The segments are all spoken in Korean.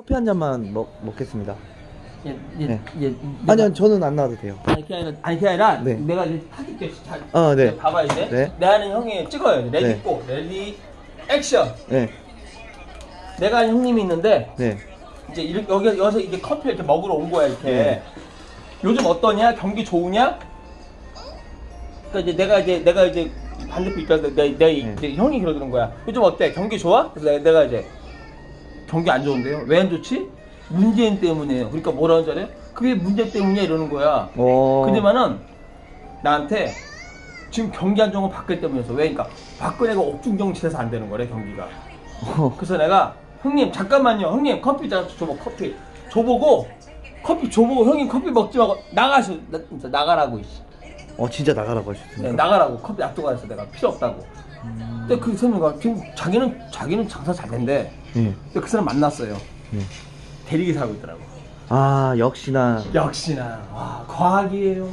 커피 한 잔만 먹, 먹겠습니다. 예, 예, 네. 예, 아니요, 저는 안 나와도 돼요. 아니 그게 아니라 아니 그게 아니라 네. 내가 이제 타깃게 잘 아, 네. 봐봐 이제 네. 내 아는 형이 찍어요 ready 네. go ready action 네, 내가 아는 형님이 있는데 네. 이제 이렇게 여기 여기서 이제 커피 이렇게 먹으러 온 거야 이렇게 네. 요즘 어떠냐 경기 좋으냐 그러니까 이제 내가 이제 내가 이제 반대편 있다 내, 내, 내 네. 이제 형이 그러는 거야 요즘 어때 경기 좋아 그래서 내가, 내가 이제 경기 안 좋은데요 왜 안 좋지 문재인 때문에요 그러니까 뭐라는 줄 알아요 그게 문제 때문이야 이러는 거야 어. 근데만은 나한테 지금 경기 안 좋은 건 박근혜 때문이었어. 왜? 그러니까 박근혜가 옥중 정치해서 안 되는 거래 경기가. 어, 그래서 내가 형님 잠깐만요. 형님 커피 자 줘봐 커피. 줘보고 커피 줘보고 형님 커피 먹지 말고 나가셔. 나, 나가라고. 이씨. 어, 진짜 나가라고 네, 하셨습니다. 나가라고 커피 놔두고 했어 내가 필요 없다고. 근데 그 선배가 지금 자기는 자기는 장사 잘 된대. 예. 근데 그 사람 만났어요. 예. 대리기 사고 있더라고. 아, 역시나 역시나 와 과학이에요.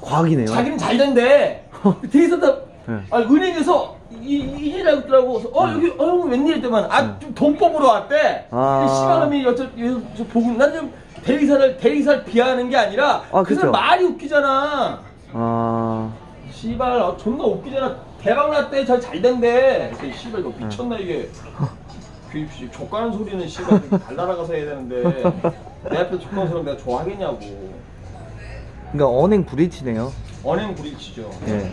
과학이네요. 자기는 잘 된대. 대리사다 네. 아 은행에서 이, 이 일하고 있더라고. 그래서 어 여기 어형 웬일 때만 아좀 돈 뽑으러 왔대. 아. 시간이 여쭤 여쭤 보고 난좀 대리사를 대리사를 비하하는 게 아니라 아, 그 그쵸. 사람 말이 웃기잖아. 아, 씨발 어, 존나 웃기잖아. 대박 났대. 잘 잘 된대. 그래서 씨발 이거 미쳤나 이게. 그 씨, 족가는 소리는 씨발 좀 달달아가서 해야 되는데 내 앞에 족가는 소리 내가 좋아하겠냐고. 그러니까 언행 불일치네요. 언행 불일치죠. 예.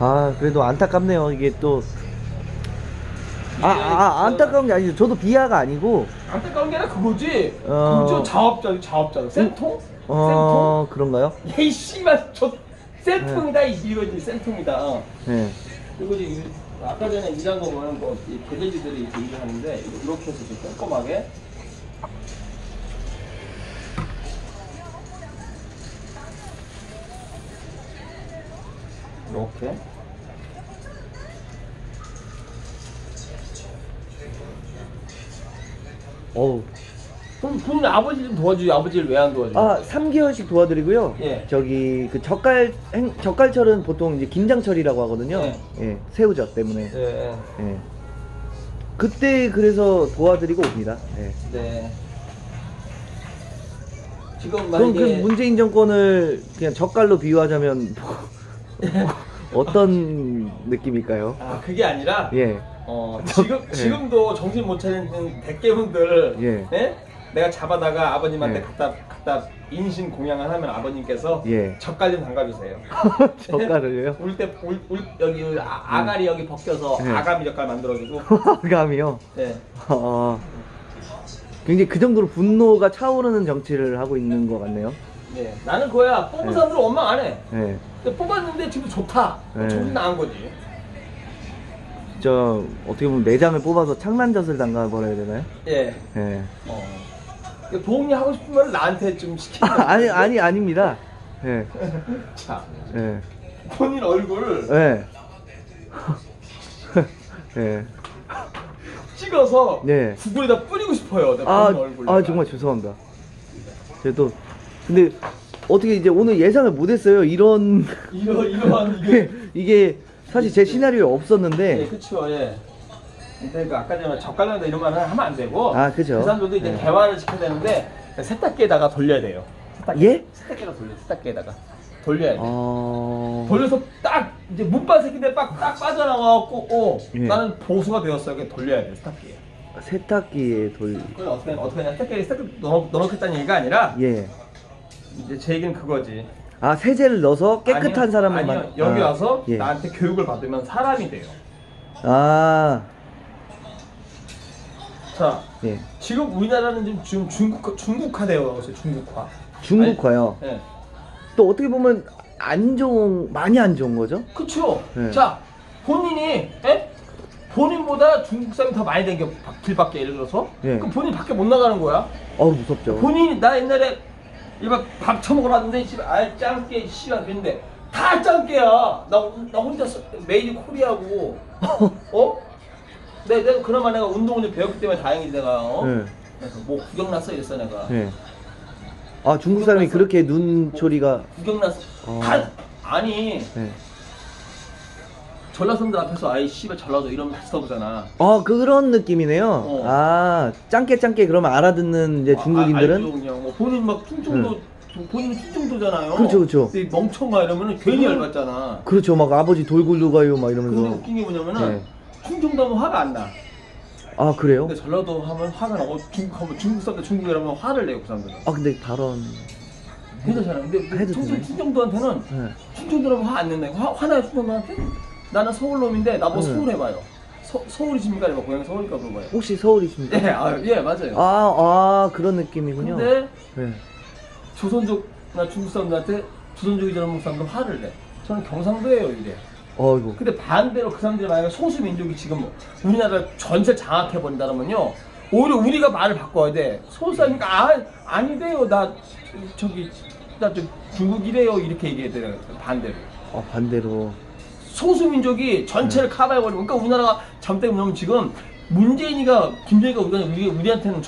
아, 그래도 안타깝네요. 이게 또. 아, 아, 아, 안타까운 게 아니죠. 저도 비하가 아니고, 안타까운 게 아니라 그거지. 어. 그저 자업자, 자업자. 센통? 어, 그런가요? 센통? 에이, 씨발, 저, 센통이다, 이 이거지, 센통이다. 어. 예. 그리고 이제, 이- 아까 전에 일한 거 보면, 뭐, 이 개돼지들이 이렇게 일을 하는데, 이렇게 해서 이렇게 꼼꼼하게. 이렇게. 어우. 그럼, 그럼 아버지 좀 도와주지, 아버지를 왜 안 도와줘? 아, 3개월씩 도와드리고요. 예. 저기, 그 젓갈, 행, 젓갈철은 보통 이제 김장철이라고 하거든요. 예. 예. 새우젓 때문에. 네. 예. 그때 그래서 도와드리고 옵니다. 예. 네. 지금 그럼 그 만약에 문재인 정권을 그냥 젓갈로 비유하자면 뭐- 어떤 느낌일까요? 아 그게 아니라 예. 어 지금 예. 지금도 정신 못 차리는 백개분들 예. 내가 잡아다가 아버님한테 예. 갖다 갖다 인신 공양을 하면 아버님께서 예. 젓갈 좀 담가주세요. 젓갈을요? 울때울 울, 여기 아, 아가리 여기 벗겨서 예. 아가미 젓갈 만들어주고. 감이요. 네. 어, 굉장히 그 정도로 분노가 차오르는 정치를 하고 있는 것 같네요. 네. 나는 그거야. 뽑은 예. 사람들 원망 안 해. 예. 근데 뽑았는데 지금 좋다. 예. 정신 나간 거지. 저 어떻게 보면 내장을 뽑아서 창난젓을 담가 버려야 되나요? 예. 예. 어. 도움이 하고 싶으면 나한테 좀 시키는 아니 아니 아닙니다. 예. 자, 예. 본인 얼굴 예. 예. 찍어서 네. 구글에다 뿌리고 싶어요. 내 아, 본인 얼굴. 아 정말 죄송합니다. 또 근데 어떻게 이제 오늘 예상을 못했어요. 이런 이러 이러한 이게 이게 사실 제 시나리오에 예, 없었는데 그쵸, 예. 그러니까 아까 전에 젓갈난다 이런 말은 하면 안 되고 아, 그죠. 그 사람들도 이제 네. 개화를 시켜야 되는데 세탁기에다가 돌려야 돼요. 세탁기. 예? 세탁기에다 돌려. 세탁기에다가 돌려야 돼. 어 돌려서 딱 이제 문바 새끼들 딱, 딱 빠져나와갖고 어 예. 나는 보수가 되었어요. 그냥 돌려야 돼 세탁기에. 세탁기에 돌 그걸 어떻게 어떻게 하냐 세탁기에 세탁기 넣어 넣어놓겠다는 얘기가 아니라 예. 이제 제 얘기는 그거지. 아 세제를 넣어서 깨끗한 아니요, 사람만 아니요 여기 아, 와서 예. 나한테 교육을 받으면 사람이 돼요. 아 자 예. 지금 우리나라는 지금, 지금 중국 중국화 되어 있어요. 중국화. 중국화요. 예. 또 어떻게 보면 안 좋은 많이 안 좋은 거죠? 그쵸. 네. 자 본인이 예? 본인보다 중국 사람이 더 많이 된게 길밖에 예를 들어서 예. 그럼 본인 밖에 못 나가는 거야. 어우 무섭죠. 본인이 나 옛날에 이막 처먹으러 왔는데 집에 알 짱깨 씨가 그랬는데 다 짱깨야. 나, 나 혼자 서- 메이드 코리아고 어? 내, 내가 그나마 내가 운동을 좀 배웠기 때문에 다행이지 내가 어? 예. 그래서 뭐 구경 났어 이랬어 내가 예. 아 중국 사람이 그렇게 눈초리가 구경 났어 어. 다 아니 예. 전라선들 앞에서 아이 씨발 전라도 이러면 다시 써보잖아. 어 그런 느낌이네요. 어. 아 짱깨 짱깨 그러면 알아듣는 이제 아, 중국인들은 알죠, 그냥 뭐 본인 막 충청도 본인은 충청도잖아요. 그렇죠, 그렇죠. 근데 멍청아 이러면은 괜히 열받잖아. 그렇죠 막 아버지 돌굴로 가요 막 근데 이러면서 웃긴 게 뭐냐면은 네. 충청도 하면 화가 안 나. 아 그래요? 근데 전라도 하면 화가 나고 중국 하면 중국 사람들 중국이라면 화를 내요 그 사람들은. 아 근데 발언 괜찮잖아. 근데 해도 충청, 되네. 충청도한테는 네. 충청도라면 화 안 낸다. 화, 화나요 충청도한테? 나는 서울 놈인데 나뭐 네. 서울 해봐요. 서, 서울이십니까? 이거 고향 서울이니까 물어봐요. 혹시 서울이십니까? 예, 아, 예 맞아요. 아, 아 그런 느낌이군요. 근데 네. 조선족 나 중국 사람들한테 조선족이라는 사람들 화를 내. 저는 경상도예요 이래. 어이구. 근데 반대로 그 사람들이 만약에 소수 민족이 지금 뭐 우리나라 전체 장악해 버린다면요. 오히려 우리가 말을 바꿔야 돼. 소수 사람이니까 아 아니래요. 나 저기 나 저 중국이래요. 이렇게 얘기해야 돼. 반대로. 아 반대로. 소수 민족이 전체를 커버해 버리면 그러니까 우리나라가 잘못되면 지금 문재인이가 김정희가 우리가 우리 우리한테는